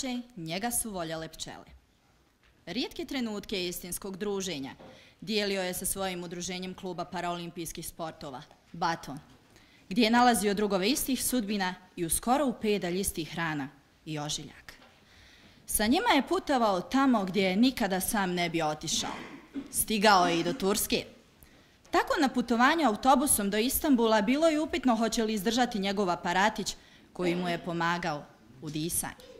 priče njega su voljale pčele. Rijetke trenutke istinskog druženja dijelio je sa svojim udruženjem kluba paraolimpijskih sportova, Baton, gdje je nalazio drugove istih sudbina i uskoro u pedalj istih hrana i ožiljaka. Sa njima je putovao tamo gdje nikada sam ne bi otišao. Stigao je i do Turske. Tako na putovanju autobusom do Istambula bilo je upitno hoće li izdržati njegov aparatić koji mu je pomagao u disanju.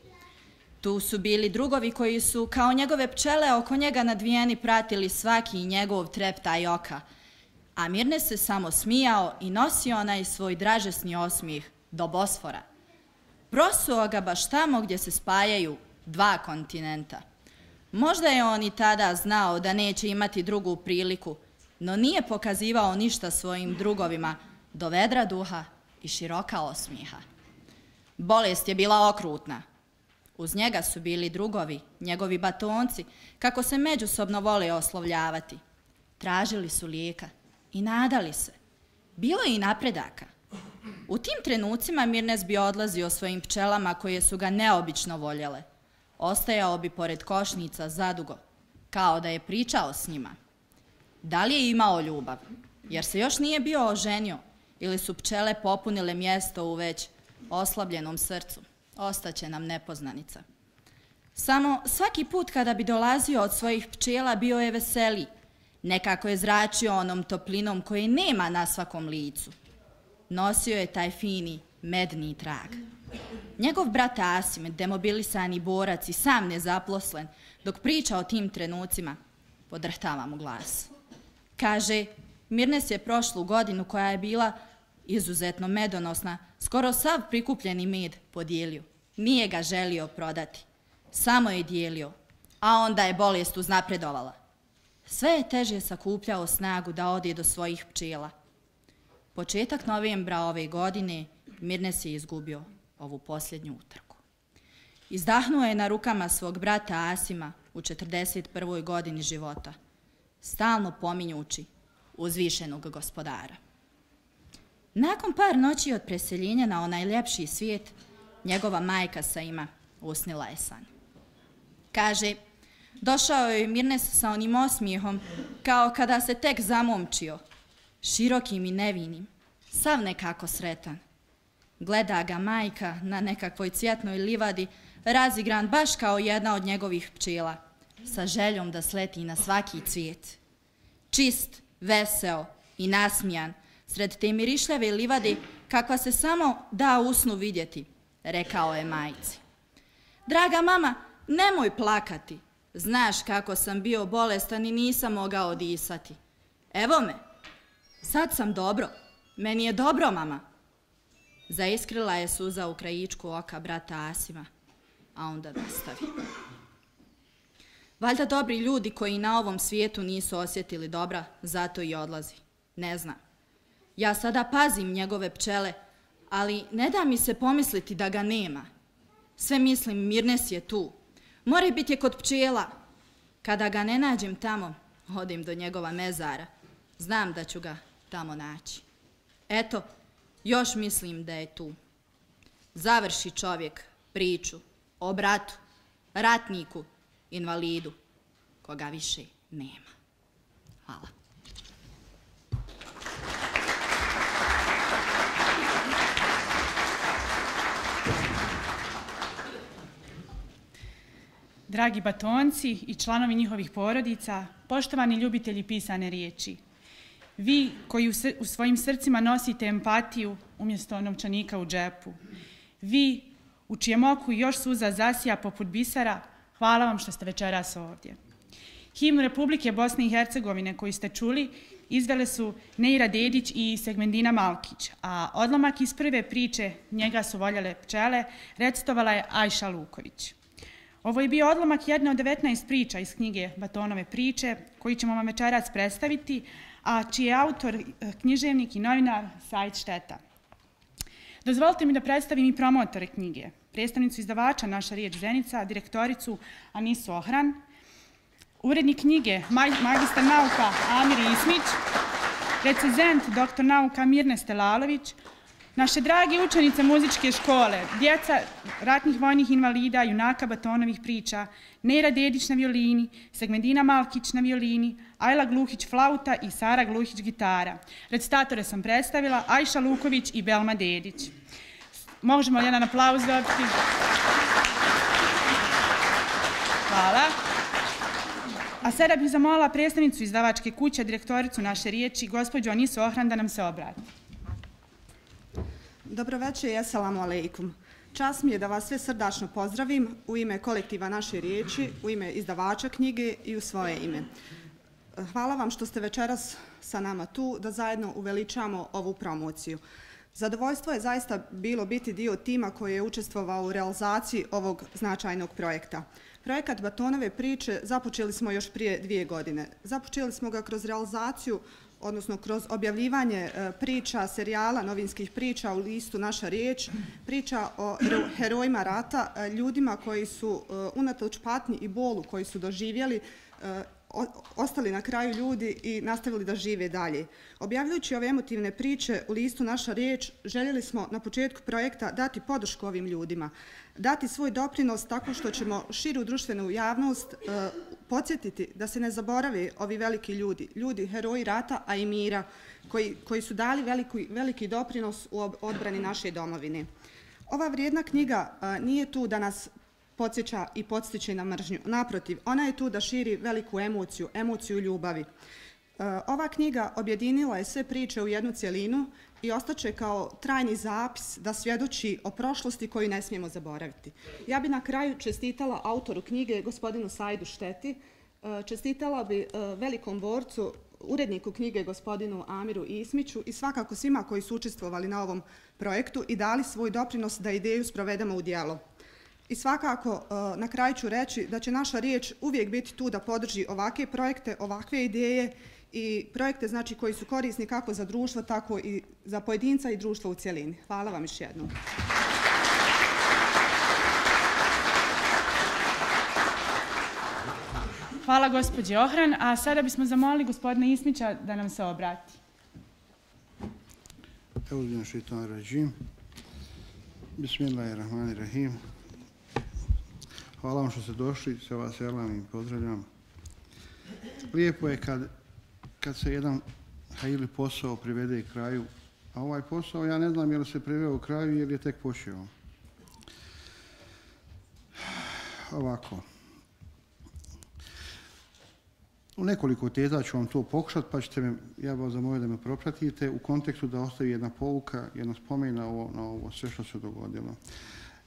Tu su bili drugovi koji su, kao njegove pčele, oko njega nadvijeni pratili svaki njegov treptaj oka, a Mirne se samo smijao i nosio onaj svoj dražesni osmih do Bosfora. Prosuo ga baš tamo gdje se spajaju dva kontinenta. Možda je on i tada znao da neće imati drugu priliku, no nije pokazivao ništa svojim drugovima do vedra duha i široka osmiha. Bolest je bila okrutna. Uz njega su bili drugovi, njegovi batonci, kako se međusobno vole oslovljavati. Tražili su lijeka i nadali se. Bilo je i napredaka. U tim trenucima Mirnes bi odlazio svojim pčelama koje su ga neobično voljele. Ostajao bi pored košnica zadugo, kao da je pričao s njima. Da li je imao ljubav? Jer se još nije bio oženio ili su pčele popunile mjesto u već oslabljenom srcu. Ostaće nam nepoznanica. Samo svaki put kada bi dolazio od svojih pčela bio je veseli. Nekako je zračio onom toplinom koje nema na svakom licu. Nosio je taj fini, medni trag. Njegov brat Asim, demobilisani borac i sam nezaposlen, dok priča o tim trenucima, podrhtava mu glas. Kaže, Mirnes je prošlu godinu koja je bila izuzetno medonosna, skoro sav prikupljeni med podijelio. Nije ga želio prodati. Samo je dijelio, a onda je bolest uznapredovala. Sve je teže sakupljao snagu da ode do svojih pčela. Početak novembra ove godine Mirnes je izgubio ovu posljednju utrku. Izdahnuo je na rukama svog brata Asima u 41. godini života, stalno pominjući uzvišenog gospodara. Nakon par noći od preseljenja na onaj ljepši svijet, njegova majka sa ima usnila je san. Kaže, došao je Mirnes sa onim osmijehom, kao kada se tek zamomčio, širokim i nevinim, sav nekako sretan. Gleda ga majka na nekakvoj cvjetnoj livadi, razigran baš kao jedna od njegovih pčela, sa željom da sleti na svaki cvijet. Čist, veseo i nasmijan, sred te mirišljave livade, kakva se samo da usnu vidjeti, rekao je majici. Draga mama, nemoj plakati. Znaš kako sam bio bolestan i nisam mogao disati. Evo me, sad sam dobro. Meni je dobro, mama. Zaiskrila je suza u krajičku oka brata Asima, a onda nastavi. Valjda dobri ljudi koji na ovom svijetu nisu osjetili dobra, zato i odlazi. Ne znam. Ja sada pazim njegove pčele, ali ne da mi se pomisliti da ga nema. Sve mislim, Mirnes je tu. Mora biti je kod pčela. Kada ga ne nađem tamo, hodim do njegova mezara. Znam da ću ga tamo naći. Eto, još mislim da je tu. Završi čovjek priču o bratu, ratniku, invalidu, koga više nema. Hvala. Dragi batonci i članovi njihovih porodica, poštovani ljubitelji pisane riječi, vi koji u svojim srcima nosite empatiju umjesto novčanika u džepu, vi u čijem oku još suza zasija poput bisara, hvala vam što ste večeras ovdje. Himn Republike Bosne i Hercegovine koji ste čuli izvele su Neira Dedić i Segmendina Malkić, a odlomak iz prve priče Njega su voljale pčele recitovala je Ajša Luković. Ovo je bio odlomak jedne od 19 priča iz knjige Batonove priče, koji ćemo vam večeras predstaviti, a čiji je autor e, književnik i novinar Sajt Šteta. Dozvolite mi da predstavim i promotore knjige, predstavnicu izdavača Naša riječ Zenica, direktoricu Anisu Ohran, urednik knjige magistar nauka Amir Ismić, recezent doktor nauka Mirne Stelalović, Naše dragi učenice muzičke škole, djeca ratnih vojnih invalida, junaka Batonovih priča, Nera Dedić na violini, Segmedina Malkić na violini, Ajla Gluhić flauta i Sara Gluhić gitara. Recitatore sam predstavila Ajša Luković i Belma Dedić. Možemo li jedan aplauz dobiti? Hvala. A sada bih zamolila predstavnicu izdavačke kuće, direktoricu naše riječi, gospođu Anisu Ohran, da nam se obrati. Dobro večer i assalamu alaikum. Čas mi je da vas sve srdačno pozdravim u ime kolektiva naše riječi, u ime izdavača knjige i u svoje ime. Hvala vam što ste večeras sa nama tu da zajedno uveličamo ovu promociju. Zadovoljstvo je zaista bilo biti dio tima koji je učestvovao u realizaciji ovog značajnog projekta. Projekat Batonove priče započeli smo još prije dvije godine. Započeli smo ga kroz realizaciju odnosno kroz objavljivanje e, priča, serijala, novinskih priča u listu Naša riječ, priča o herojima rata, e, ljudima koji su e, unatoč patnji i bolu koji su doživjeli, ostali na kraju ljudi i nastavili da žive dalje. Objavljujući ove emotivne priče u listu Naša riječ, željeli smo na početku projekta dati podršku ovim ljudima, dati svoj doprinos tako što ćemo širu društvenu javnost podsjetiti da se ne zaboravi ovi veliki ljudi, ljudi, heroji rata, a i mira, koji, koji su dali veliki, veliki doprinos u odbrani naše domovine. Ova vrijedna knjiga a, nije tu da nas podsjeća i podstiče na mržnju. Naprotiv, ona je tu da širi veliku emociju, emociju ljubavi. E, ova knjiga objedinila je sve priče u jednu cjelinu i ostaće kao trajni zapis da svjedoči o prošlosti koju ne smijemo zaboraviti. Ja bi na kraju čestitala autoru knjige, gospodinu Sajdu Šteti, e, čestitala bi e, velikom borcu, uredniku knjige, gospodinu Amiru Ismiću i svakako svima koji su učestvovali na ovom projektu i dali svoj doprinos da ideju sprovedemo u dijelo. I svakako na kraju ću reći da će naša riječ uvijek biti tu da podrži ovakve projekte, ovakve ideje i projekte znači koji su korisni kako za društvo, tako i za pojedinca i društvo u cijelini. Hvala vam još jednom. Hvala gospođe Ohran, a sada bismo zamolili gospodina Ismića da nam se obrati. Evo zbijem šeitan rađim. Bismillahirrahmanirrahim. Hvala vam što ste došli, sve vas selam i pozdravljam. Lijepo je kad kad se jedan hajili posao privede kraju, a ovaj posao ja ne znam je li se priveo u kraju ili je tek počeo. Ovako. U nekoliko teza ću vam to pokušati, pa ćete me, ja vas zamolio da me propratite, u kontekstu da ostavi jedna pouka, jedna spomena ovo, na ovo sve što se dogodilo.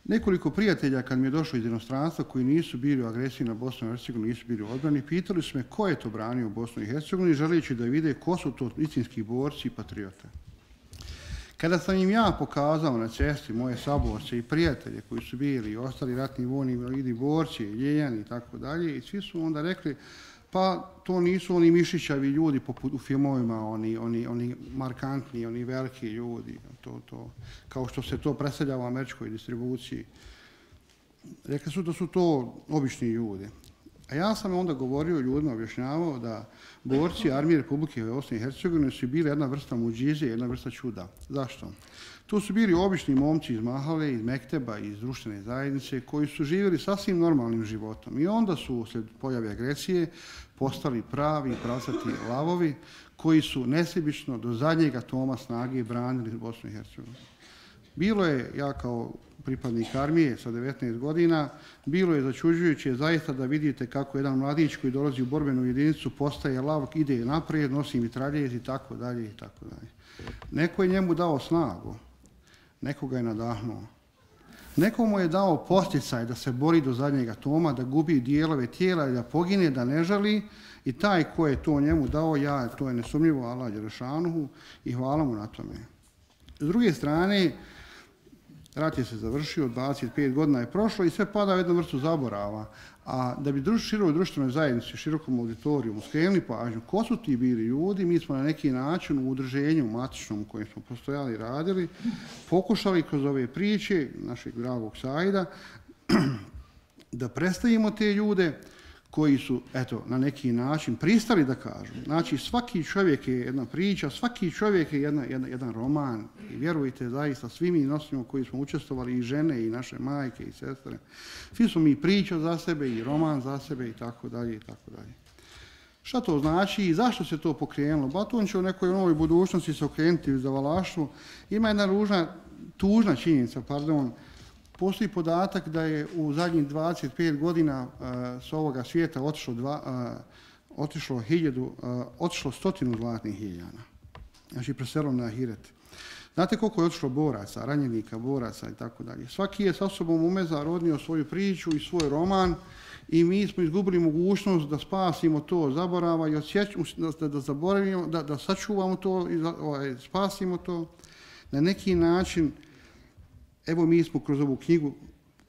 Nekoliko prijatelja kad mi je došlo iz inostranstva koji nisu bili u agresiji na Bosnu i Hercegovini, nisu bili u odbrani, pitali su me ko je to branio u Bosnu i Hercegovini, želeći da vide ko su to istinski borci i patriote. Kada sam im ja pokazao na cesti moje saborce i prijatelje koji su bili i ostali ratni vojni invalidi, borci, ljejani i tako dalje, i svi su onda rekli, pa to nisu oni mišićavi ljudi poput u filmovima, oni, oni, oni markantni, oni veliki ljudi, to, to, kao što se to predstavlja u američkoj distribuciji. Rekli su da su to obični ljudi. A ja sam onda govorio ljudima, objašnjavao da borci Armije Republike Bosne i Hercegovine su bili jedna vrsta muđize, jedna vrsta čuda. Zašto? To su bili obični momci iz Mahale, iz Mekteba, iz društvene zajednice, koji su živjeli sasvim normalnim životom. I onda su, usled pojave agresije, postali pravi, pravcati lavovi, koji su nesebično do zadnjega toma snage branili Bosnu i Hercegovini. Bilo je, ja kao pripadnik armije sa 19 godina, bilo je začuđujuće zaista da vidite kako jedan mladić koji dolazi u borbenu jedinicu postaje lav, ide naprijed, nosi mitraljez i tako dalje i tako dalje. Neko je njemu dao snagu, nekoga je nadahnuo. Nekomu je dao posticaj da se bori do zadnjeg atoma, da gubi dijelove tijela i da pogine, da ne žali. I taj ko je to njemu dao, ja, to je nesumljivo Allah Đerašanuhu i hvala mu na tome. S druge strane, rat je se završio, 25 godina je prošlo i sve pada u jednu vrstu zaborava. A da bi druž, široj društvenoj zajednici, širokom auditoriju, skrenuli pažnju, ko su ti bili ljudi, mi smo na neki način u udrženju matičnom u kojem smo postojali i radili, pokušali kroz ove priče našeg dragog Sajda da predstavimo te ljude koji su, eto, na neki način pristali da kažu. Znači, svaki čovjek je jedna priča, svaki čovjek je jedna, jedna, jedan roman. I vjerujte, zaista, svi mi nosimo koji smo učestvovali, i žene, i naše majke, i sestre, svi smo mi priča za sebe, i roman za sebe, i tako dalje, i tako dalje. Šta to znači i zašto se to pokrenulo? Baton će u nekoj novoj budućnosti se okrenuti za valaštvo. Ima jedna ružna, tužna činjenica, pardon, Postoji podatak da je u zadnjih 25 godina eh, s ovoga svijeta otišlo, dva, eh, otišlo, hiljadu, uh, otišlo stotinu zlatnih hiljana. Znači, preselilo na Ahiret. Znate koliko je otišlo boraca, ranjenika, boraca i tako dalje. Svaki je sa sobom umeza rodnio svoju priču i svoj roman i mi smo izgubili mogućnost da spasimo to zaborava i osjećamo, da, da zaboravimo, da, da sačuvamo to i ovaj, spasimo to. Na neki način, Evo mi smo kroz ovu knjigu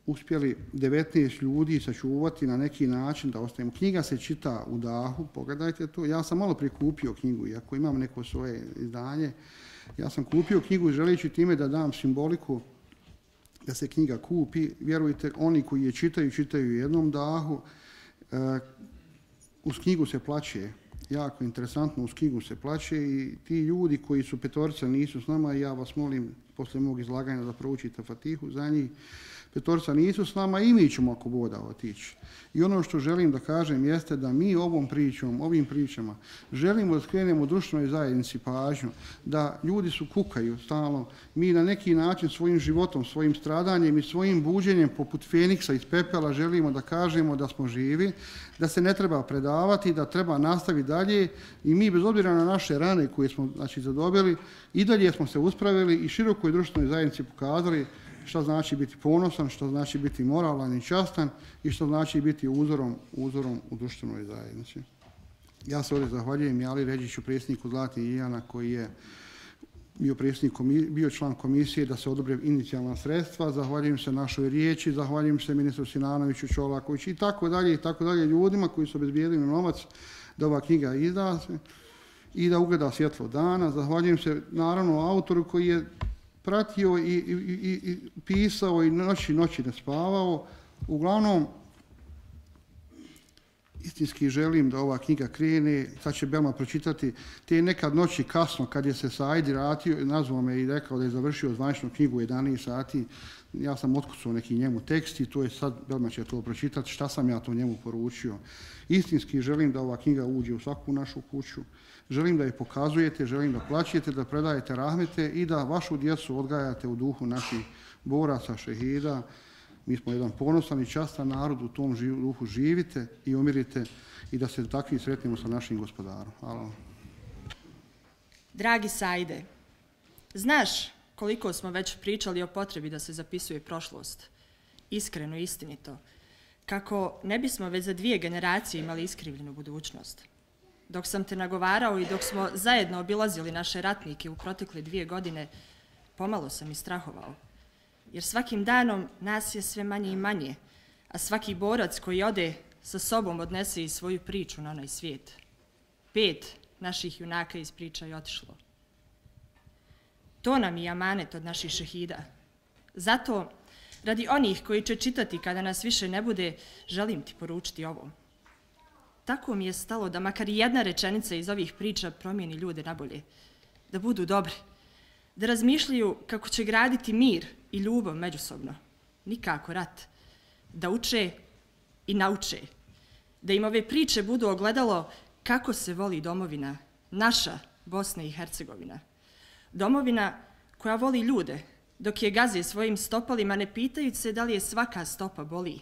uspjeli 19 ljudi sačuvati na neki način da ostavimo. Knjiga se čita u dahu, pogledajte to. Ja sam malo prikupio knjigu, iako imam neko svoje izdanje. Ja sam kupio knjigu želeći time da dam simboliku da se knjiga kupi. Vjerujte, oni koji je čitaju, čitaju u jednom dahu. E, uz knjigu se plaće, jako interesantno, uz knjigu se plaće i ti ljudi koji su petorca nisu s nama, ja vas molim posle mog izlaganja da proučite Fatihu za njih. Petorca nisu s nama i mi ćemo ako boda otići. I ono što želim da kažem jeste da mi ovom pričom, ovim pričama, želimo da skrenemo društvenoj zajednici pažnju, da ljudi su kukaju stalno, mi na neki način svojim životom, svojim stradanjem i svojim buđenjem poput Feniksa iz pepela želimo da kažemo da smo živi, da se ne treba predavati, da treba nastaviti dalje i mi bez obzira na naše rane koje smo znači, zadobili, i dalje smo se uspravili i širokoj društvenoj zajednici pokazali što znači biti ponosan, što znači biti moralan i častan i što znači biti uzorom, uzorom u društvenoj zajednici. Ja se ovdje zahvaljujem Jali Ređiću, predsjedniku Zlati Ijana, koji je bio, bio član komisije da se odobre inicijalna sredstva. Zahvaljujem se našoj riječi, zahvaljujem se ministru Sinanoviću, Čolakoviću i tako dalje i tako dalje ljudima koji su obezbijedili novac da ova knjiga izda se i da ugleda svjetlo dana. Zahvaljujem se naravno autoru koji je pratio i, i, i, i pisao i noći noći ne spavao. Uglavnom, istinski želim da ova knjiga krene, sad će Belma pročitati, te nekad noći kasno kad je se Sajdi ratio, nazvao me i rekao da je završio zvaničnu knjigu u 11 sati, ja sam otkucao neki njemu tekst i to je sad, Belma će to pročitati, šta sam ja to njemu poručio. Istinski želim da ova knjiga uđe u svaku našu kuću, želim da je pokazujete, želim da plaćete, da predajete rahmete i da vašu djecu odgajate u duhu naših boraca, šehida. Mi smo jedan ponosan i častan narod, u tom duhu živite i umirite i da se takvi sretnimo sa našim gospodarom. Hvala Dragi Sajde, znaš koliko smo već pričali o potrebi da se zapisuje prošlost, iskreno i istinito, kako ne bismo već za dvije generacije imali iskrivljenu budućnost dok sam te nagovarao i dok smo zajedno obilazili naše ratnike u protekle dvije godine, pomalo sam i strahovao. Jer svakim danom nas je sve manje i manje, a svaki borac koji ode sa sobom odnese i svoju priču na onaj svijet. Pet naših junaka iz priča je otišlo. To nam je amanet od naših šehida. Zato, radi onih koji će čitati kada nas više ne bude, želim ti poručiti ovo. Tako mi je stalo da makar jedna rečenica iz ovih priča promijeni ljude na bolje. Da budu dobri. Da razmišljaju kako će graditi mir i ljubav međusobno. Nikako rat. Da uče i nauče. Da im ove priče budu ogledalo kako se voli domovina. Naša Bosna i Hercegovina. Domovina koja voli ljude, dok je gaze svojim stopalima ne pitajući se da li je svaka stopa boli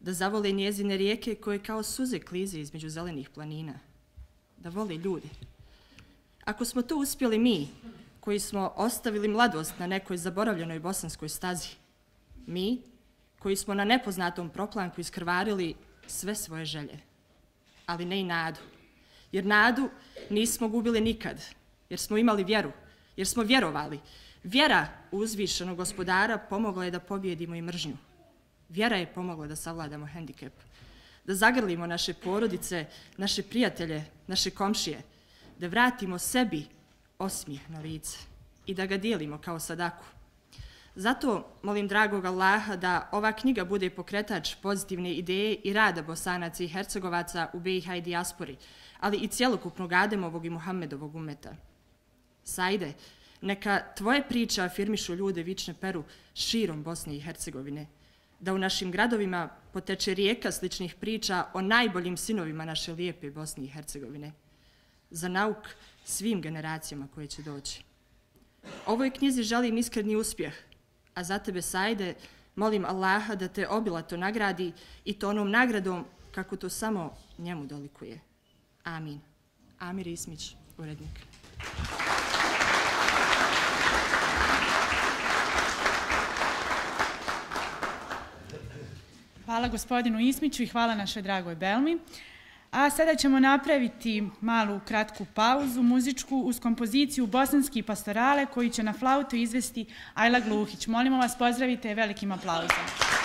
da zavole njezine rijeke koje kao suze klize između zelenih planina, da vole ljude. Ako smo to uspjeli mi, koji smo ostavili mladost na nekoj zaboravljenoj bosanskoj stazi, mi, koji smo na nepoznatom proplanku iskrvarili sve svoje želje, ali ne i nadu, jer nadu nismo gubili nikad, jer smo imali vjeru, jer smo vjerovali. Vjera uzvišenog gospodara pomogla je da pobjedimo i mržnju. Vjera je pomogla da savladamo hendikep, da zagrlimo naše porodice, naše prijatelje, naše komšije, da vratimo sebi osmijeh na lice i da ga dijelimo kao sadaku. Zato molim dragog Allaha da ova knjiga bude pokretač pozitivne ideje i rada bosanaca i hercegovaca u BiH i dijaspori, ali i cjelokupnog Ademovog i Muhammedovog umeta. Sajde, neka tvoje priče afirmišu ljude Vične Peru širom Bosne i Hercegovine, da u našim gradovima poteče rijeka sličnih priča o najboljim sinovima naše lijepe Bosne i Hercegovine. Za nauk svim generacijama koje će doći. Ovoj knjizi želim iskreni uspjeh, a za tebe, Sajde, molim Allaha da te obilato nagradi i to onom nagradom kako to samo njemu dolikuje. Amin. Amir Ismić, urednik. Hvala gospodinu Ismiću i hvala našoj dragoj Belmi. A sada ćemo napraviti malu kratku pauzu muzičku uz kompoziciju Bosanski pastorale koji će na flautu izvesti Ajla Gluhić. Molimo vas, pozdravite velikim aplauzom.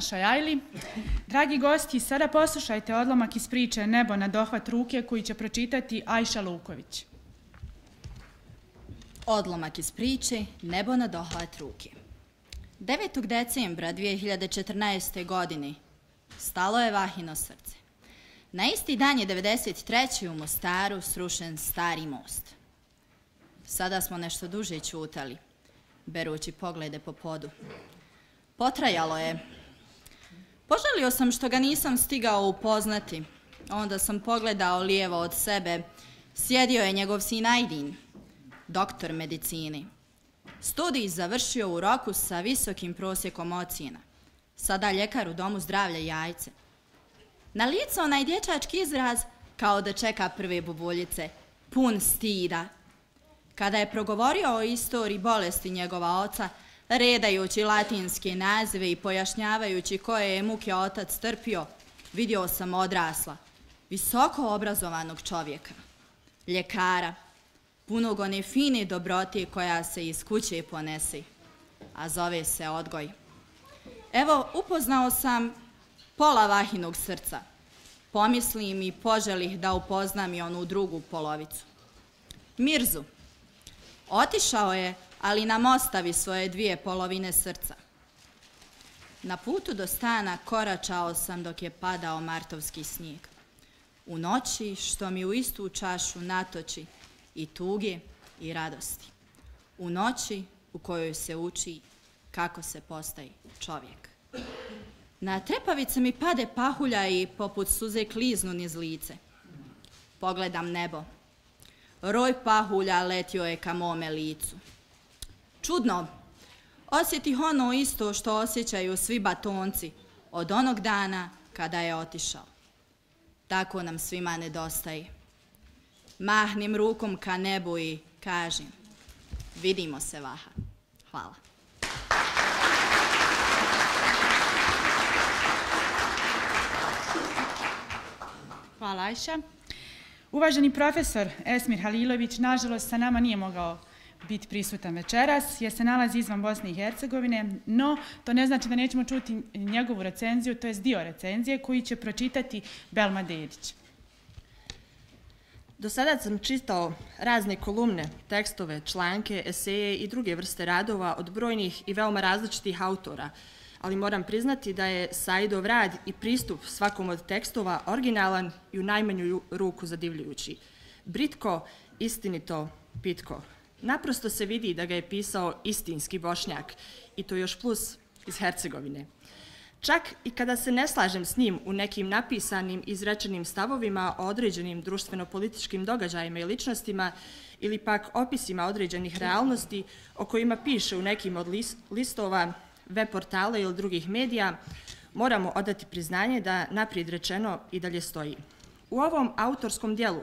Našoj Ajli. Dragi gosti, sada poslušajte odlomak iz priče Nebo na dohvat ruke koji će pročitati Ajša Luković. Odlomak iz priče Nebo na dohvat ruke. 9. decembra 2014. godine stalo je Vahino srce. Na isti dan je 93. u Mostaru srušen stari most. Sada smo nešto duže čutali, berući poglede po podu. Potrajalo je. Požalio sam što ga nisam stigao upoznati. Onda sam pogledao lijevo od sebe. Sjedio je njegov sin Aydin, doktor medicini. Studij završio u roku sa visokim prosjekom ocjena. Sada ljekar u domu zdravlja jajce. Na licu onaj dječački izraz kao da čeka prve bubuljice, pun stida. Kada je progovorio o istoriji bolesti njegova oca, redajući latinske nazive i pojašnjavajući koje je muke otac trpio, vidio sam odrasla. visoko obrazovanog čovjeka, ljekara, punog one fine dobroti koja se iz kuće ponesi, a zove se odgoj. Evo, upoznao sam pola vahinog srca. Pomislim i poželih da upoznam i onu drugu polovicu. Mirzu. Otišao je, ali nam ostavi svoje dvije polovine srca. Na putu do stana koračao sam dok je padao martovski snijeg. U noći što mi u istu čašu natoči i tuge i radosti. U noći u kojoj se uči kako se postaje čovjek. Na trepavice mi pade pahulja i poput suze kliznu niz lice. Pogledam nebo. Roj pahulja letio je ka mome licu. Čudno, osjetih ono isto što osjećaju svi batonci od onog dana kada je otišao. Tako nam svima nedostaje. Mahnim rukom ka nebu i kažem, vidimo se, Vaha. Hvala. Hvala, Ajša. Uvaženi profesor Esmir Halilović, nažalost, sa nama nije mogao biti prisutan večeras, jer se nalazi izvan Bosne i Hercegovine, no to ne znači da nećemo čuti njegovu recenziju, to je dio recenzije koji će pročitati Belma Dedić. Do sada sam čitao razne kolumne, tekstove, članke, eseje i druge vrste radova od brojnih i veoma različitih autora, ali moram priznati da je Saidov rad i pristup svakom od tekstova originalan i u najmanju ruku zadivljujući. Britko, istinito, pitko. Naprosto se vidi da ga je pisao istinski bošnjak i to još plus iz Hercegovine. Čak i kada se ne slažem s njim u nekim napisanim izrečenim stavovima o određenim društveno-političkim događajima i ličnostima ili pak opisima određenih realnosti o kojima piše u nekim od listova, web portala ili drugih medija, moramo odati priznanje da naprijed rečeno i dalje stoji. U ovom autorskom dijelu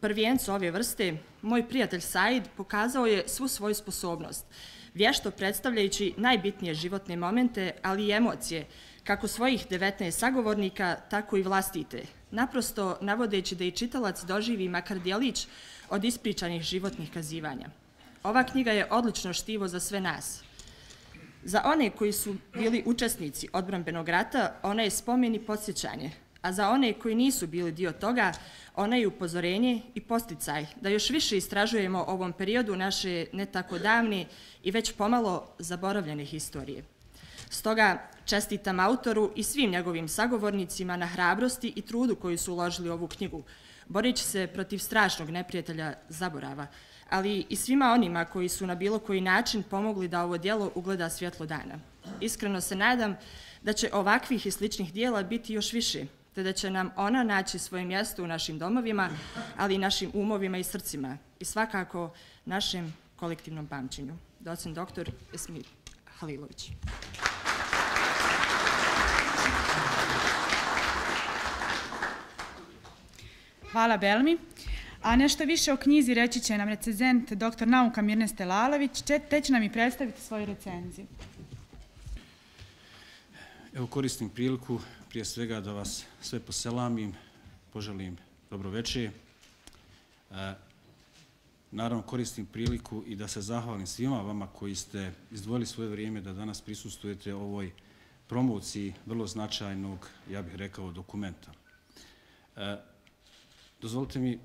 prvijencu ove vrste, moj prijatelj Said pokazao je svu svoju sposobnost, vješto predstavljajući najbitnije životne momente, ali i emocije, kako svojih 19 sagovornika, tako i vlastite, naprosto navodeći da i čitalac doživi makar dijelić od ispričanih životnih kazivanja. Ova knjiga je odlično štivo za sve nas. Za one koji su bili učesnici odbranbenog rata, ona je spomen i podsjećanje, a za one koji nisu bili dio toga, ona je upozorenje i posticaj da još više istražujemo ovom periodu naše ne tako davne i već pomalo zaboravljene historije. Stoga čestitam autoru i svim njegovim sagovornicima na hrabrosti i trudu koju su uložili ovu knjigu, boreći se protiv strašnog neprijatelja zaborava, ali i svima onima koji su na bilo koji način pomogli da ovo dijelo ugleda svjetlo dana. Iskreno se nadam da će ovakvih i sličnih dijela biti još više, te da će nam ona naći svoje mjesto u našim domovima, ali i našim umovima i srcima i svakako našem kolektivnom pamćenju. Docent doktor Esmir Halilović. Hvala Belmi. A nešto više o knjizi reći će nam recenzent dr. nauka Mirne Stelalović, te će nam i predstaviti svoju recenziju. Evo koristim priliku prije svega da vas sve poselamim, poželim dobro večer. E, naravno koristim priliku i da se zahvalim svima vama koji ste izdvojili svoje vrijeme da danas prisustujete ovoj promociji vrlo značajnog, ja bih rekao, dokumenta. E, dozvolite mi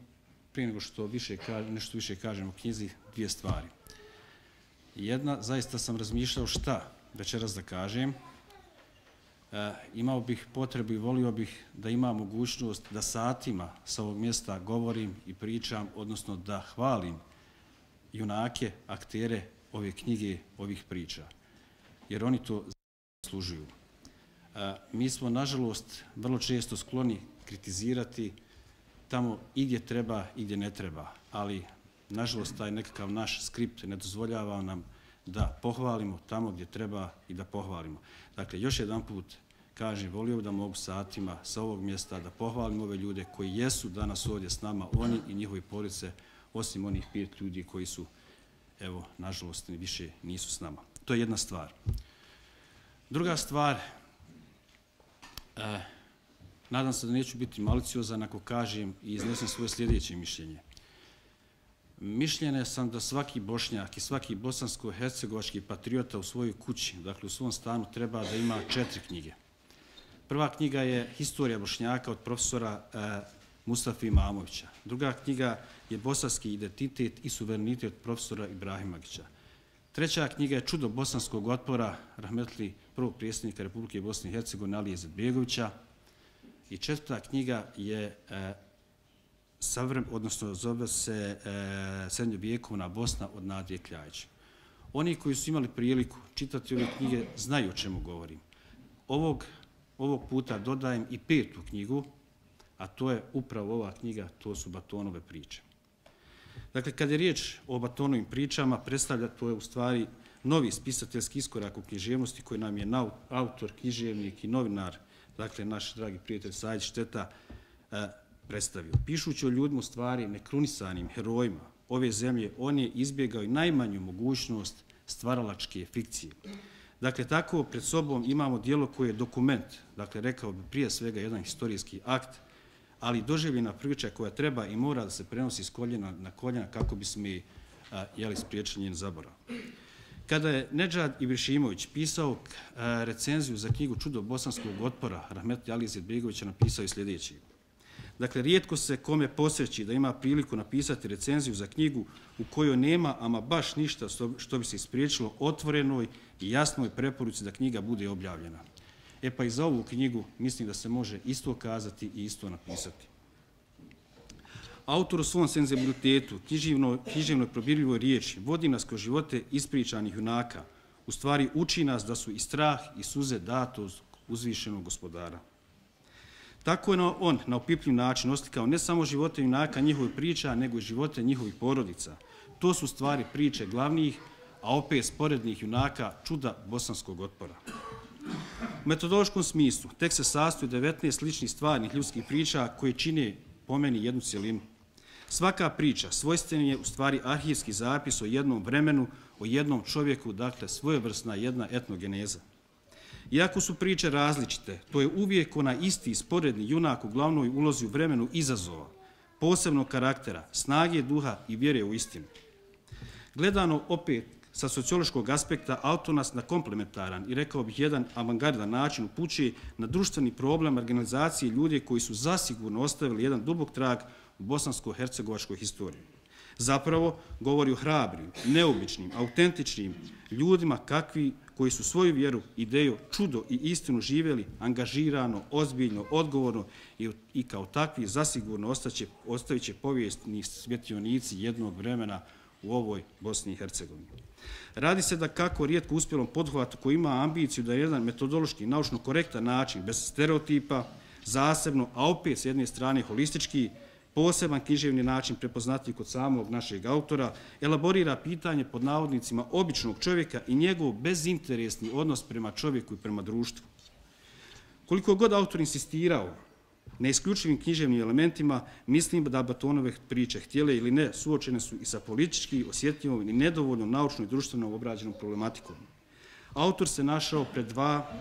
prije nego što više kažem, nešto više kažem o knjizi, dvije stvari. Jedna, zaista sam razmišljao šta večeras da kažem. Eh, imao bih potrebu i volio bih da ima mogućnost da satima sa ovog mjesta govorim i pričam, odnosno da hvalim junake, aktere ove knjige, ovih priča. Jer oni to zaslužuju. Eh, mi smo, nažalost, vrlo često skloni kritizirati tamo i gdje treba i gdje ne treba, ali nažalost taj nekakav naš skript ne dozvoljava nam da pohvalimo tamo gdje treba i da pohvalimo. Dakle, još jedan put kažem, volio da mogu satima sa ovog mjesta da pohvalim ove ljude koji jesu danas ovdje s nama, oni i njihovi porice, osim onih pet ljudi koji su, evo, nažalost, više nisu s nama. To je jedna stvar. Druga stvar, eh, nadam se da neću biti maliciozan ako kažem i iznesem svoje sljedeće mišljenje. Mišljene sam da svaki bošnjak i svaki bosansko-hercegovački patriota u svojoj kući, dakle u svom stanu, treba da ima četiri knjige. Prva knjiga je Historija bošnjaka od profesora eh, Mustafa Imamovića. Druga knjiga je Bosanski identitet i suverenitet od profesora Ibrahimagića. Treća knjiga je Čudo bosanskog otpora, rahmetli prvog predsjednika Republike Bosne i Hercegovine, Alije Zedbegovića. I četvrta knjiga je eh, e, savrem, odnosno zove se e, Srednjovjekovna Bosna od Nadije Kljajića. Oni koji su imali priliku čitati ove knjige znaju o čemu govorim. Ovog, ovog puta dodajem i petu knjigu, a to je upravo ova knjiga, to su Batonove priče. Dakle, kad je riječ o Batonovim pričama, predstavlja to je u stvari novi spisateljski iskorak u književnosti koji nam je autor, književnik i novinar, dakle, naš dragi prijatelj Sajić Šteta, e, predstavio. Pišući o ljudima u stvari nekrunisanim herojima ove zemlje, on je izbjegao i najmanju mogućnost stvaralačke fikcije. Dakle, tako pred sobom imamo dijelo koje je dokument, dakle, rekao bi prije svega jedan historijski akt, ali doživljena priča koja treba i mora da se prenosi s koljena na koljena kako bi smo i jeli, spriječili njen zaborav. Kada je Nedžad Ibrišimović pisao recenziju za knjigu Čudo bosanskog otpora, Rahmet Jalizir Begovića napisao i sljedeći. Dakle, rijetko se kome posjeći da ima priliku napisati recenziju za knjigu u kojoj nema ama baš ništa što bi se ispriječilo otvorenoj i jasnoj preporuci da knjiga bude objavljena. E pa i za ovu knjigu mislim da se može isto kazati i isto napisati. Autor u svom senzibilitetu, književnoj književno probirljivoj riječi, vodi nas kroz živote ispričanih junaka, u stvari uči nas da su i strah i suze datoz uzvišenog gospodara. Tako je on na opipljiv način oslikao ne samo živote junaka njihovih priča, nego i živote njihovih porodica. To su stvari priče glavnih, a opet sporednih junaka čuda bosanskog otpora. U metodološkom smislu, tek se sastoji 19 sličnih stvarnih ljudskih priča koje čine pomeni jednu cijelinu. Svaka priča svojstven je u stvari arhivski zapis o jednom vremenu, o jednom čovjeku, dakle svojevrsna jedna etnogeneza. Iako su priče različite, to je uvijek ona isti sporedni junak u glavnoj ulozi u vremenu izazova, posebnog karaktera, snage duha i vjere u istinu. Gledano opet sa sociološkog aspekta, autor nas na komplementaran i rekao bih jedan avangardan način upući na društveni problem organizacije ljudi koji su zasigurno ostavili jedan dubog trag u bosansko-hercegovačkoj historiji. Zapravo, govori o hrabrim, neobičnim, autentičnim ljudima kakvi koji su svoju vjeru, ideju, čudo i istinu živjeli angažirano, ozbiljno, odgovorno i, i kao takvi zasigurno ostaće, ostavit će povijestni svjetionici jednog vremena u ovoj Bosni i Hercegovini. Radi se da kako rijetko uspjelom podhvatu koji ima ambiciju da je jedan metodološki, naučno korektan način, bez stereotipa, zasebno, a opet s jedne strane holistički, poseban književni način prepoznatljiv kod samog našeg autora, elaborira pitanje pod navodnicima običnog čovjeka i njegov bezinteresni odnos prema čovjeku i prema društvu. Koliko god autor insistirao na isključivim književnim elementima, mislim da Batonove priče htjele ili ne suočene su i sa politički osjetljivom i nedovoljno naučno i društveno obrađenom problematikom. Autor se našao pred dva,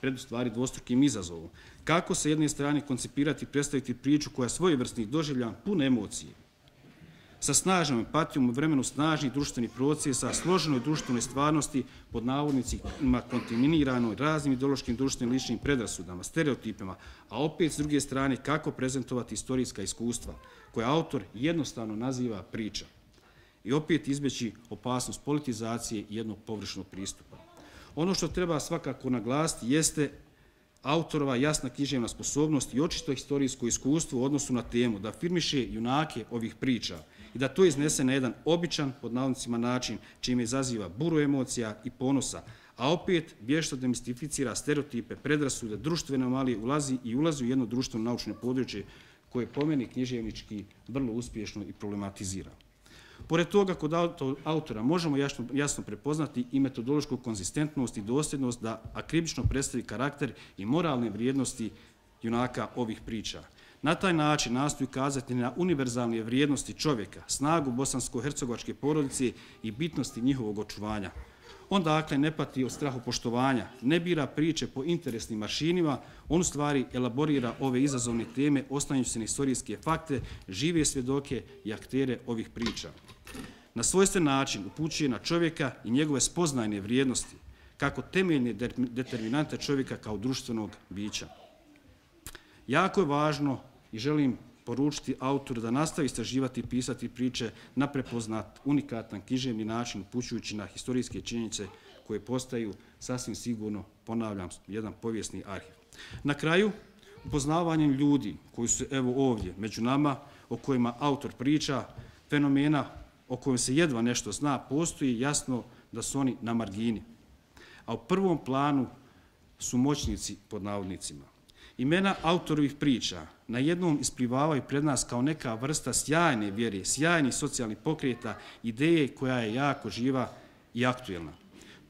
pred u stvari dvostrukim izazovom. Kako se jedne strane koncipirati i predstaviti priču koja svoje vrstnih doživlja puna emocije, sa snažnom empatijom u vremenu snažnih društvenih procesa, složenoj društvenoj stvarnosti pod navodnicima kontaminiranoj raznim ideološkim društvenim ličnim predrasudama, stereotipima, a opet s druge strane kako prezentovati istorijska iskustva koje autor jednostavno naziva priča i opet izbeći opasnost politizacije i jednog površnog pristupa. Ono što treba svakako naglasiti jeste autorova jasna književna sposobnost i očito historijsko iskustvo u odnosu na temu da firmiše junake ovih priča i da to iznese na jedan običan, pod navodnicima, način čime izaziva buru emocija i ponosa, a opet vješto demistificira stereotipe, predrasude, društvene malije ulazi i ulazi u jedno društveno naučne područje koje pomeni književnički vrlo uspješno i problematizira. Pored toga, kod autora možemo jasno, jasno prepoznati i metodološku konzistentnost i dosljednost da akribično predstavi karakter i moralne vrijednosti junaka ovih priča. Na taj način nastoji kazati na univerzalne vrijednosti čovjeka, snagu bosansko-hercegovačke porodice i bitnosti njihovog očuvanja. On dakle ne pati od strahu poštovanja, ne bira priče po interesnim mašinima, on u stvari elaborira ove izazovne teme, ostanju se na istorijske fakte, žive svjedoke i aktere ovih priča. Na svojstven način upućuje na čovjeka i njegove spoznajne vrijednosti, kako temeljne determinante čovjeka kao društvenog bića. Jako je važno i želim poručiti autoru da nastavi istraživati i pisati priče na prepoznat, unikatan, književni način, upućujući na historijske činjenice koje postaju sasvim sigurno, ponavljam, jedan povijesni arhiv. Na kraju, upoznavanjem ljudi koji su evo ovdje, među nama, o kojima autor priča, fenomena o kojem se jedva nešto zna, postoji jasno da su oni na margini. A u prvom planu su moćnici pod navodnicima. Imena autorovih priča na jednom isplivavaju pred nas kao neka vrsta sjajne vjere, sjajnih socijalnih pokreta, ideje koja je jako živa i aktuelna.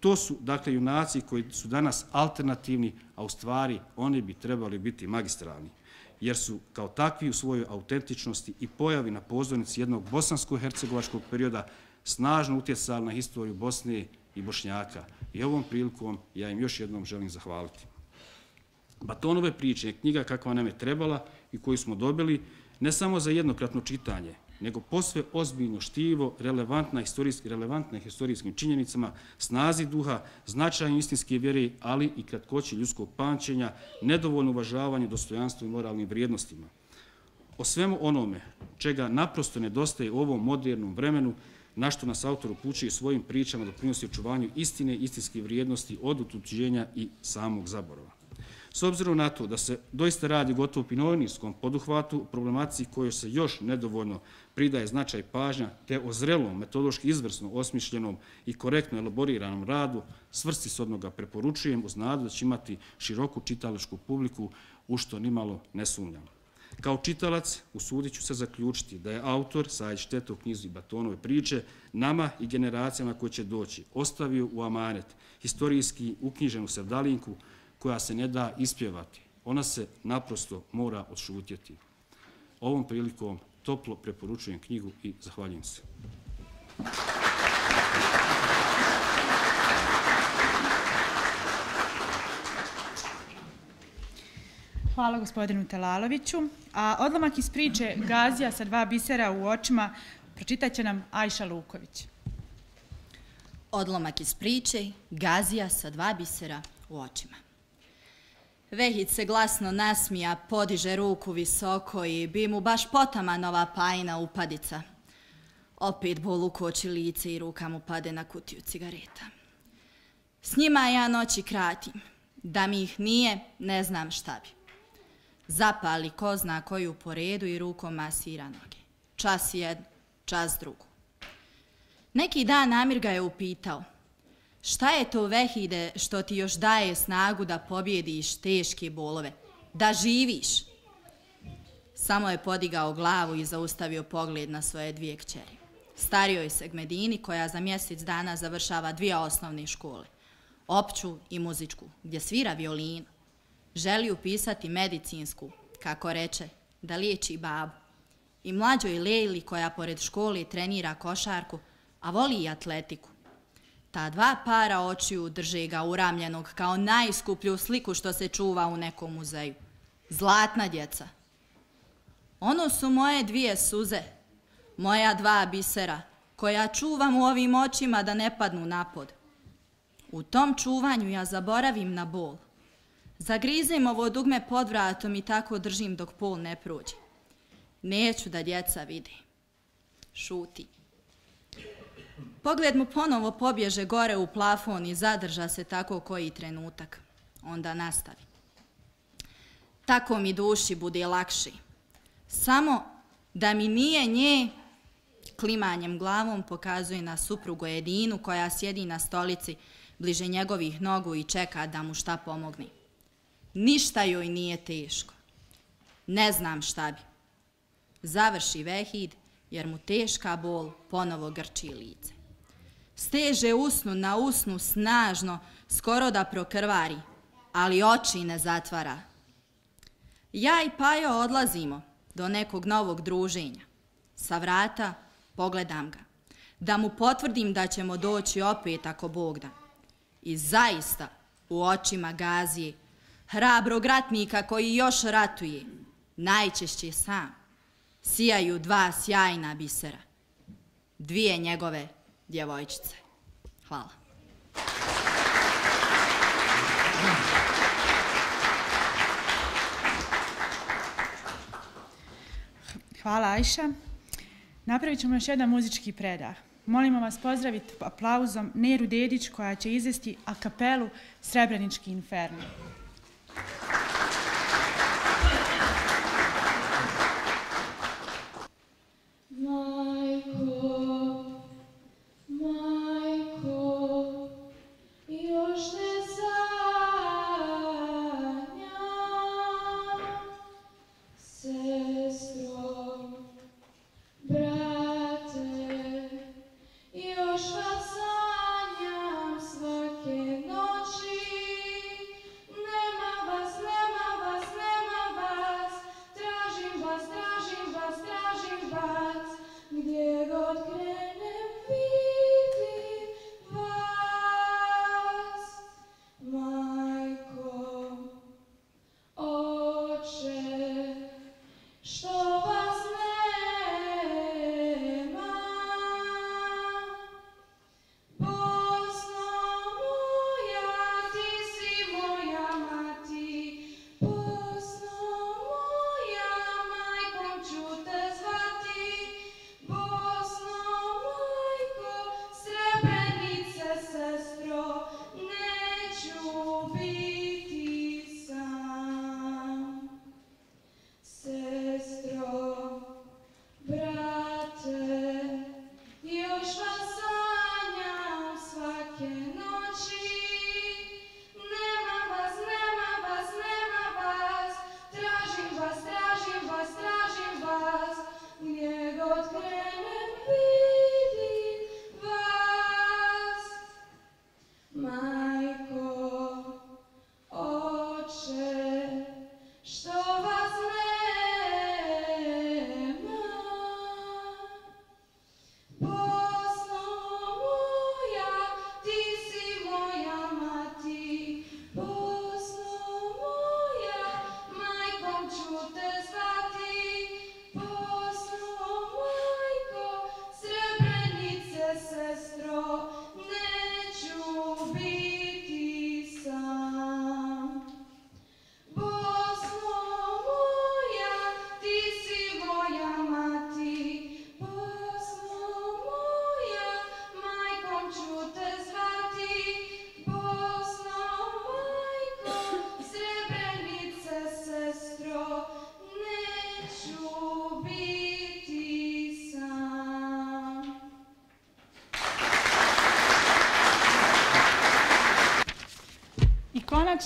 To su, dakle, junaci koji su danas alternativni, a u stvari oni bi trebali biti magistralni, jer su kao takvi u svojoj autentičnosti i pojavi na pozornici jednog bosansko-hercegovačkog perioda snažno utjecali na historiju Bosne i Bošnjaka. I ovom prilikom ja im još jednom želim zahvaliti. Batonove priče je knjiga kakva nam je trebala i koju smo dobili ne samo za jednokratno čitanje, nego posve ozbiljno štivo, relevantna, historijski, relevantna historijskim činjenicama, snazi duha, značaju istinske vjere, ali i kratkoći ljudskog pančenja, nedovoljno uvažavanje dostojanstva i moralnim vrijednostima. O svemu onome čega naprosto nedostaje u ovom modernom vremenu, na što nas autor upućuje svojim pričama doprinosi očuvanju istine, istinske vrijednosti od utuđenja i samog zaborova. S obzirom na to da se doista radi gotovo pinojnijskom poduhvatu, problematici kojoj se još nedovoljno pridaje značaj pažnja, te o zrelom, metodološki izvrsno osmišljenom i korektno elaboriranom radu, svrsti se odnoga preporučujem uz nadu da će imati široku čitalačku publiku, u što nimalo ne sumnjam. Kao čitalac usudit ću se zaključiti da je autor, sajt štete u knjizu i batonove priče, nama i generacijama koje će doći, ostavio u amanet historijski uknjiženu sevdalinku, koja se ne da ispjevati. Ona se naprosto mora odšutjeti. Ovom prilikom toplo preporučujem knjigu i zahvaljujem se. Hvala gospodinu Telaloviću. A odlomak iz priče Gazija sa dva bisera u očima pročitat će nam Ajša Luković. Odlomak iz priče Gazija sa dva bisera u očima. Vehid se glasno nasmija, podiže ruku visoko i bi mu baš potama nova pajna upadica. Opet bol ukoči lice i ruka mu pade na kutiju cigareta. S njima ja noći kratim. Da mi ih nije, ne znam šta bi. Zapali ko zna koju po redu i rukom masira noge. Čas jednu, čas drugu. Neki dan Amir ga je upitao. Šta je to vehide što ti još daje snagu da pobjediš teške bolove? Da živiš? Samo je podigao glavu i zaustavio pogled na svoje dvije kćeri. Stario je se Gmedini koja za mjesec dana završava dvije osnovne škole. Opću i muzičku, gdje svira violinu. Želi upisati medicinsku, kako reče, da liječi babu. I mlađoj Lejli koja pored škole trenira košarku, a voli i atletiku. Ta dva para očiju drže ga uramljenog kao najskuplju sliku što se čuva u nekom muzeju. Zlatna djeca. Ono su moje dvije suze, moja dva bisera, koja čuvam u ovim očima da ne padnu napod. U tom čuvanju ja zaboravim na bol. Zagrizem ovo dugme pod vratom i tako držim dok pol ne prođe. Neću da djeca vidi. Šuti. Pogled mu ponovo pobježe gore u plafon i zadrža se tako koji trenutak. Onda nastavi. Tako mi duši bude lakši. Samo da mi nije nje, klimanjem glavom pokazuje na suprugu Edinu koja sjedi na stolici bliže njegovih nogu i čeka da mu šta pomogne. Ništa joj nije teško. Ne znam šta bi. Završi Vehid jer mu teška bol ponovo grči lice. Steže usnu na usnu snažno, skoro da prokrvari, ali oči ne zatvara. Ja i Pajo odlazimo do nekog novog druženja. Sa vrata pogledam ga. Da mu potvrdim da ćemo doći opet ako Bog da. I zaista, u očima Gazije, hrabrog ratnika koji još ratuje, najčešće sam, sijaju dva sjajna bisera, dvije njegove djevojčice. Hvala. Hvala Ajša. Napravit ćemo još jedan muzički predah. Molimo vas pozdraviti aplauzom Neru Dedić koja će izvesti a kapelu Srebrenički inferno.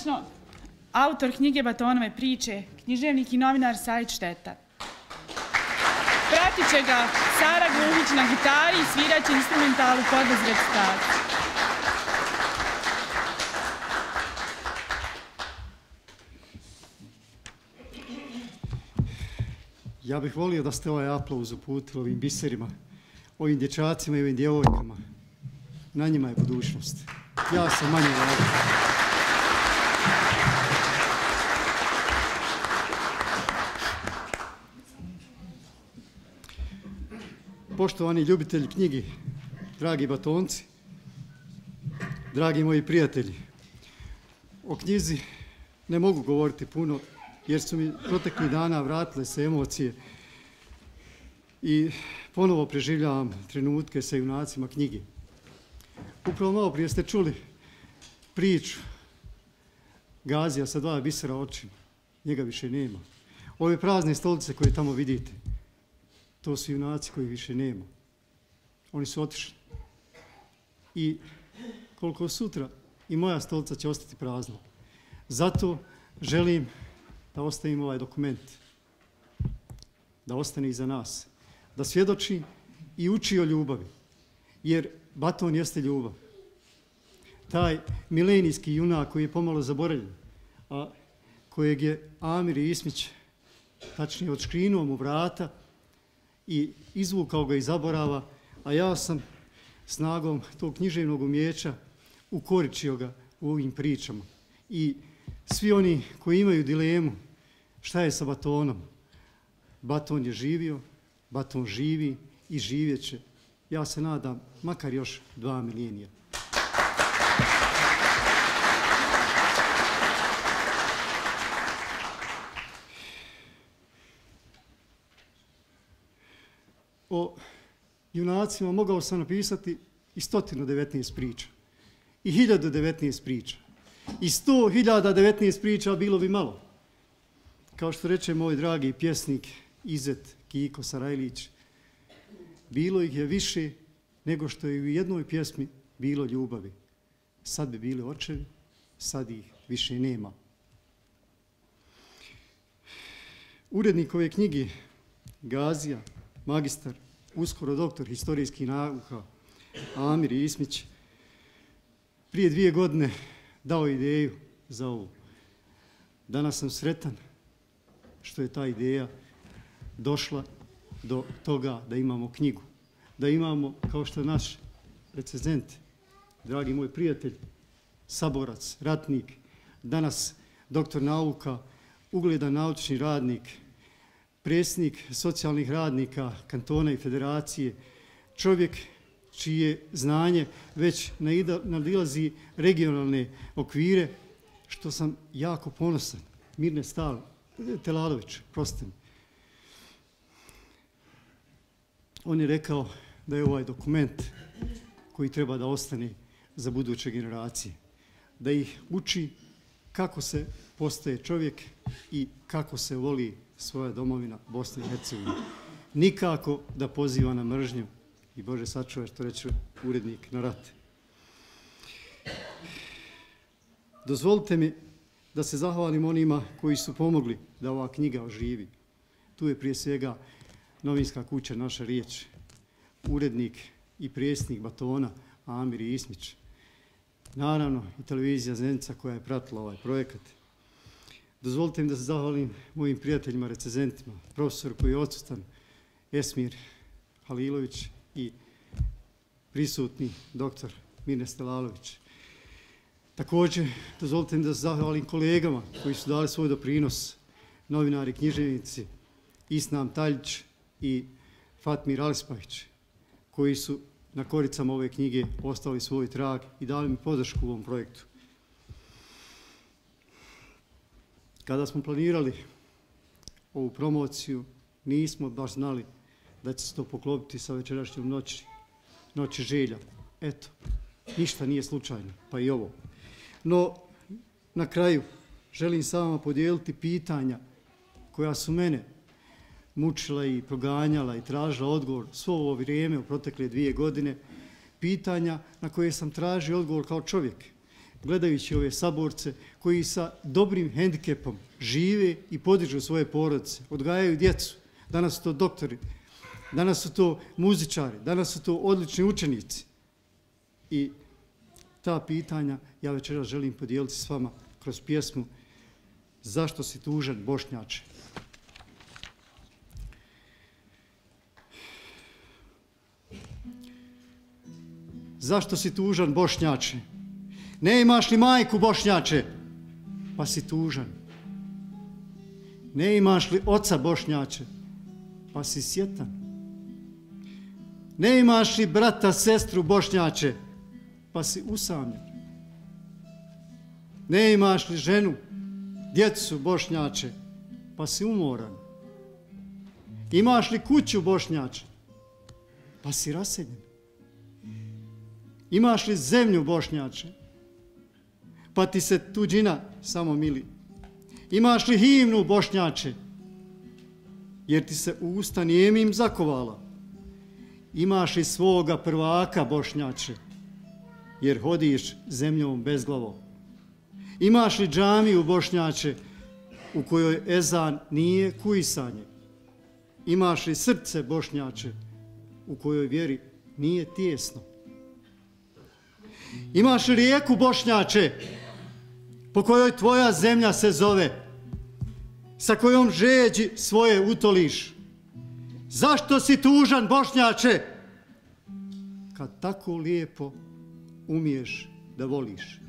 Konačno, autor knjige Batonove priče, književnik i novinar Sajić Šteta. Pratit će ga Sara Glumić na gitari i svirat će instrumentalu Podozred Stad. Ja bih volio da ste ovaj aplauz uputili ovim biserima, ovim dječacima i ovim djevojkama. Na njima je budućnost. Ja sam manje važan. Poštovani ljubitelji knjigi, dragi batonci, dragi moji prijatelji, o knjizi ne mogu govoriti puno jer su mi protekli dana vratile se emocije i ponovo preživljavam trenutke sa junacima knjige. Upravo malo prije ste čuli priču Gazija sa dva bisera očima. Njega više nema. Ove prazne stolice koje tamo vidite, to su junaci koji više nema. Oni su otišli. I koliko sutra i moja stolica će ostati prazna. Zato želim da ostavim ovaj dokument. Da ostane iza nas. Da svjedoči i uči o ljubavi. Jer baton jeste ljubav. Taj milenijski junak koji je pomalo zaboravljen, a kojeg je Amir Ismić, tačnije odškrinuo mu vrata, i izvukao ga iz zaborava, a ja sam snagom tog književnog umjeća ukoričio ga u ovim pričama. I svi oni koji imaju dilemu šta je sa batonom, baton je živio, baton živi i živjeće. Ja se nadam makar još dva milijenija. O junacima mogao sam napisati i 119 priča, i 1019 priča, i 100.019 priča bilo bi malo. Kao što reče moj dragi pjesnik Izet Kiko Sarajlić, bilo ih je više nego što je u jednoj pjesmi bilo ljubavi. Sad bi bili očevi, sad ih više nema. Urednik ove knjige, Gazija, magistar, uskoro doktor historijskih nauka, Amir Ismić, prije dvije godine dao ideju za ovo. Danas sam sretan što je ta ideja došla do toga da imamo knjigu. Da imamo, kao što je naš recezent, dragi moj prijatelj, saborac, ratnik, danas doktor nauka, ugledan naučni radnik, presnik socijalnih radnika, kantona i federacije, čovjek čije znanje već nadilazi regionalne okvire, što sam jako ponosan. Mirne Stal, Telalović, prostim. On je rekao da je ovaj dokument koji treba da ostane za buduće generacije. Da ih uči kako se postaje čovjek i kako se voli svoja domovina Bosna i Hercegovina. Nikako da poziva na mržnju i Bože sačuva što reče urednik na rate. Dozvolite mi da se zahvalim onima koji su pomogli da ova knjiga oživi. Tu je prije svega novinska kuća Naša riječ, urednik i prijesnik Batona Amir Ismić. Naravno i televizija Zenica koja je pratila ovaj projekat. Dozvolite mi da se zahvalim mojim prijateljima, recenzentima, profesor koji je odsutan, Esmir Halilović i prisutni doktor Mirne Stelalović. Također, dozvolite mi da se zahvalim kolegama koji su dali svoj doprinos, novinari, književnici, Isnam Taljić i Fatmir Alispahić, koji su na koricama ove knjige ostali svoj trag i dali mi podršku u ovom projektu. Kada smo planirali ovu promociju, nismo baš znali da će se to poklopiti sa večerašnjom noći, noći želja. Eto, ništa nije slučajno, pa i ovo. No, na kraju, želim sa vama podijeliti pitanja koja su mene mučila i proganjala i tražila odgovor svo ovo vrijeme u protekle dvije godine, pitanja na koje sam tražio odgovor kao čovjek, gledajući ove saborce koji sa dobrim hendikepom žive i podižu svoje porodice, odgajaju djecu, danas su to doktori, danas su to muzičari, danas su to odlični učenici. I ta pitanja ja večera želim podijeliti s vama kroz pjesmu Zašto si tužan Bošnjače? Zašto si tužan Bošnjače? Ne imaš li majku Bošnjače? Pa si tužan. Ne imaš li oca Bošnjače? Pa si sjetan. Ne imaš li brata, sestru Bošnjače? Pa si usamljen. Ne imaš li ženu, djecu Bošnjače? Pa si umoran. Imaš li kuću Bošnjače? Pa si raseljen. Imaš li zemlju Bošnjače? Pa ti se tuđina samo mili. Imaš li himnu Bošnjače? Jer ti se usta nijemim zakovala. Imaš li svoga prvaka Bošnjače? Jer hodiš zemljom bezglavo. Imaš li džamiju Bošnjače u kojoj ezan nije kujisanje? Imaš li srce Bošnjače u kojoj vjeri nije tjesno? Imaš li rijeku Bošnjače po kojoj tvoja zemlja se zove, sa kojom žeđi svoje utoliš? Zašto si tužan Bošnjače? Kad tako lijepo umiješ da voliš.